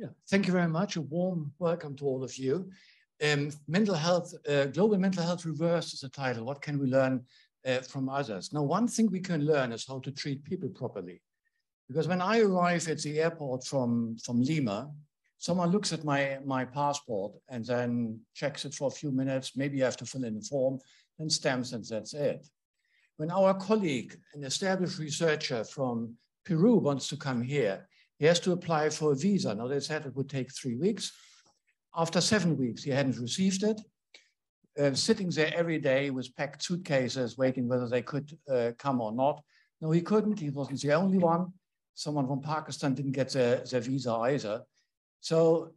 Yeah, thank you very much. A warm welcome to all of you. Um, mental health, uh, global mental health reverse is the title. What can we learn uh, from others? Now, one thing we can learn is how to treat people properly. Because when I arrive at the airport from, from Lima, someone looks at my, my passport and then checks it for a few minutes. Maybe I have to fill in a form, and stamps, and that's it. When our colleague, an established researcher from Peru wants to come here, he has to apply for a visa. Now, they said it would take three weeks. After seven weeks, he hadn't received it. Uh, sitting there every day with packed suitcases, waiting whether they could uh, come or not. No, he couldn't. He wasn't the only one. Someone from Pakistan didn't get their, their visa either. So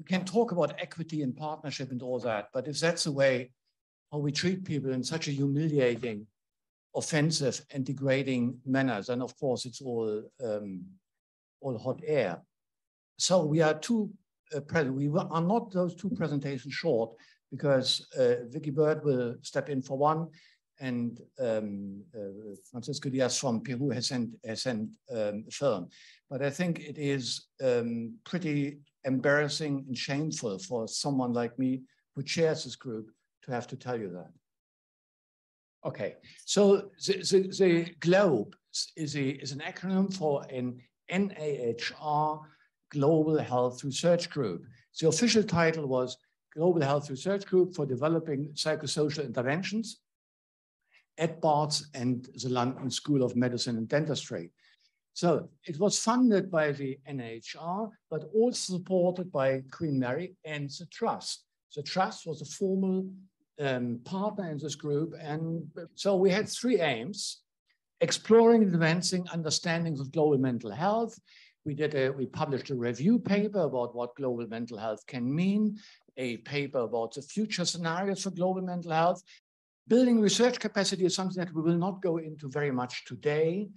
we can talk about equity and partnership and all that, but if that's the way how we treat people in such a humiliating, offensive, and degrading manner, then of course it's all um, all hot air. So we are two uh, present. We are not those two presentations short because uh, Vicky Bird will step in for one and um, uh, Francisco Diaz from Peru has sent, has sent um, a film. But I think it is um, pretty embarrassing and shameful for someone like me who chairs this group to have to tell you that. Okay, so the, the, the GLOBE is, a, is an acronym for an NIHR Global Health Research Group. The official title was Global Health Research Group for Developing Psychosocial Interventions at Barts and the London School of Medicine and Dentistry. So it was funded by the NIHR, but also supported by Queen Mary and the Trust. The Trust was a formal um, partner in this group. And so we had three aims exploring and advancing understandings of global mental health. We did a, we published a review paper about what global mental health can mean, a paper about the future scenarios for global mental health. Building research capacity is something that we will not go into very much today.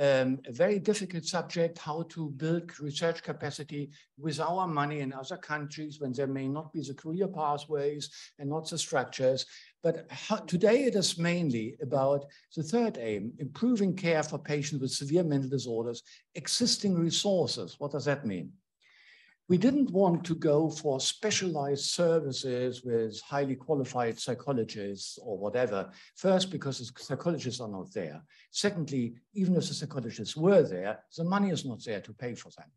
Um, a very difficult subject, how to build research capacity with our money in other countries when there may not be the career pathways and not the structures. But how, today it is mainly about the third aim, improving care for patients with severe mental disorders, existing resources. What does that mean? We didn't want to go for specialized services with highly qualified psychologists or whatever. First, because the psychologists are not there. Secondly, even if the psychologists were there, the money is not there to pay for them.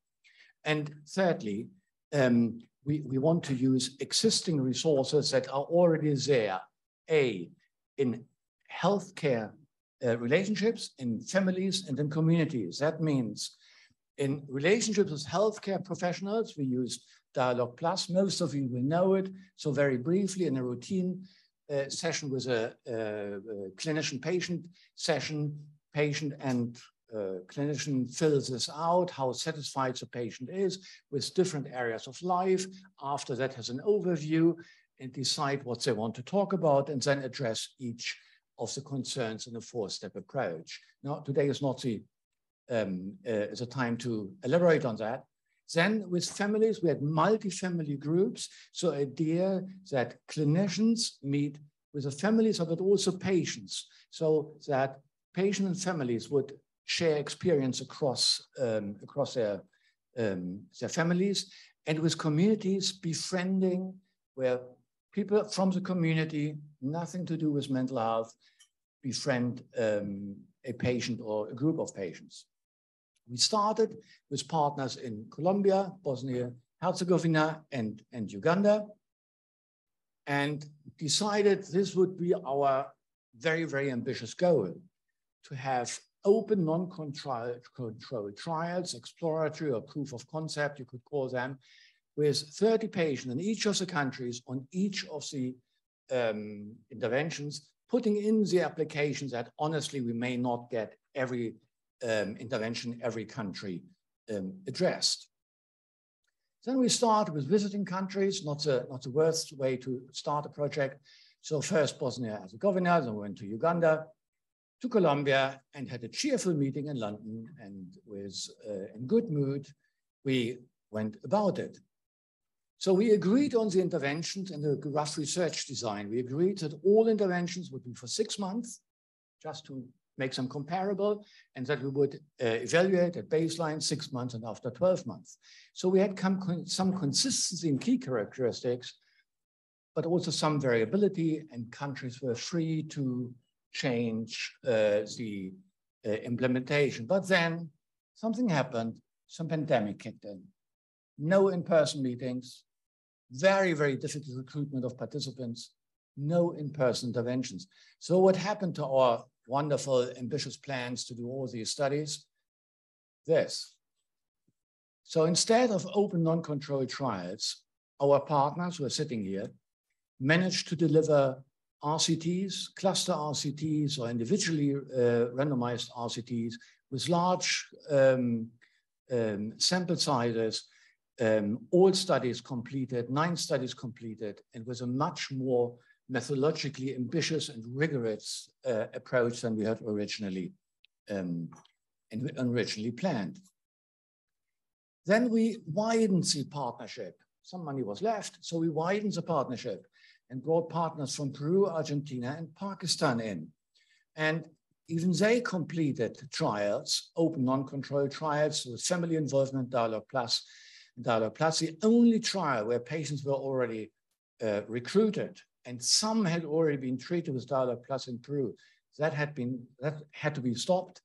And thirdly, um, we, we want to use existing resources that are already there a, in healthcare uh, relationships, in families, and in communities. That means in relationships with healthcare professionals, we use Dialog Plus. Most of you will know it. So very briefly, in a routine uh, session with a, a, a clinician-patient session, patient and uh, clinician fills this out, how satisfied the patient is with different areas of life. After that has an overview and decide what they want to talk about and then address each of the concerns in a four-step approach. Now, today is not the, um, uh, the time to elaborate on that. Then with families, we had multi-family groups. So idea that clinicians meet with the families, but also patients, so that patients and families would share experience across, um, across their, um, their families, and with communities befriending, where people from the community, nothing to do with mental health, befriend um, a patient or a group of patients. We started with partners in Colombia, Bosnia, Herzegovina, and, and Uganda, and decided this would be our very, very ambitious goal to have open, non-controlled trials, exploratory or proof of concept, you could call them, with 30 patients in each of the countries on each of the um, interventions, putting in the applications that honestly we may not get every um, intervention, every country um, addressed. Then we start with visiting countries, not the, not the worst way to start a project. So first Bosnia-Herzegovina, then we went to Uganda, to Colombia, and had a cheerful meeting in London. And with uh, in good mood, we went about it. So we agreed on the interventions and the rough research design. We agreed that all interventions would be for six months, just to make them comparable, and that we would uh, evaluate at baseline six months and after 12 months. So we had con some consistency in key characteristics, but also some variability, and countries were free to change uh, the uh, implementation. But then something happened, some pandemic kicked in. No in-person meetings, very, very difficult recruitment of participants, no in-person interventions. So what happened to our wonderful, ambitious plans to do all these studies? This. So instead of open non-controlled trials, our partners who are sitting here managed to deliver RCTs, cluster RCTs, or individually uh, randomized RCTs with large um, um, sample sizes, um, all studies completed, nine studies completed, and with a much more methodologically ambitious and rigorous uh, approach than we had originally um, and originally planned. Then we widened the partnership. Some money was left, so we widened the partnership and brought partners from Peru, Argentina, and Pakistan in. And even they completed trials, open non-controlled trials with family involvement, Dialog Plus, Dialog Plus, the only trial where patients were already uh, recruited and some had already been treated with Dialog Plus in Peru. That had been that had to be stopped.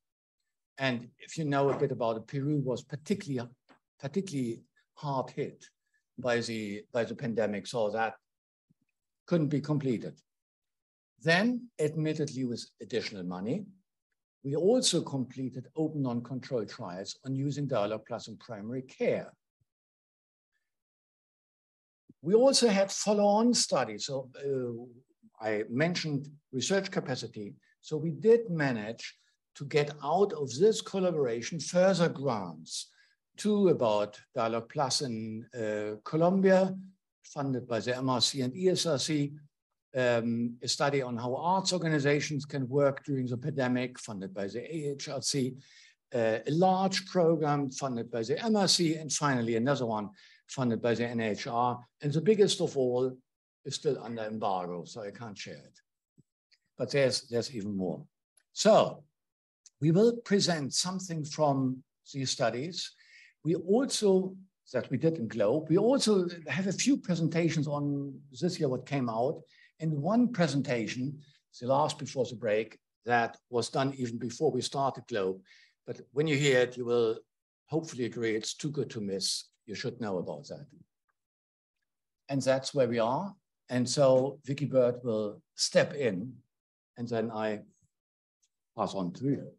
And if you know a bit about it, Peru was particularly particularly hard hit by the by the pandemic, so that couldn't be completed. Then, admittedly, with additional money, we also completed open non-control trials on using Dialog Plus in primary care. We also had follow-on studies. So uh, I mentioned research capacity. So we did manage to get out of this collaboration further grants, two about Dialog Plus in uh, Colombia, funded by the MRC and ESRC, um, a study on how arts organizations can work during the pandemic, funded by the AHRC, uh, a large program funded by the MRC, and finally another one funded by the NIHR. And the biggest of all is still under embargo, so I can't share it. But there's, there's even more. So we will present something from these studies. We also, that we did in GLOBE, we also have a few presentations on this year what came out. And one presentation, the last before the break, that was done even before we started GLOBE. But when you hear it, you will hopefully agree it's too good to miss you should know about that. And that's where we are. And so Vicky Bird will step in and then I pass on to you.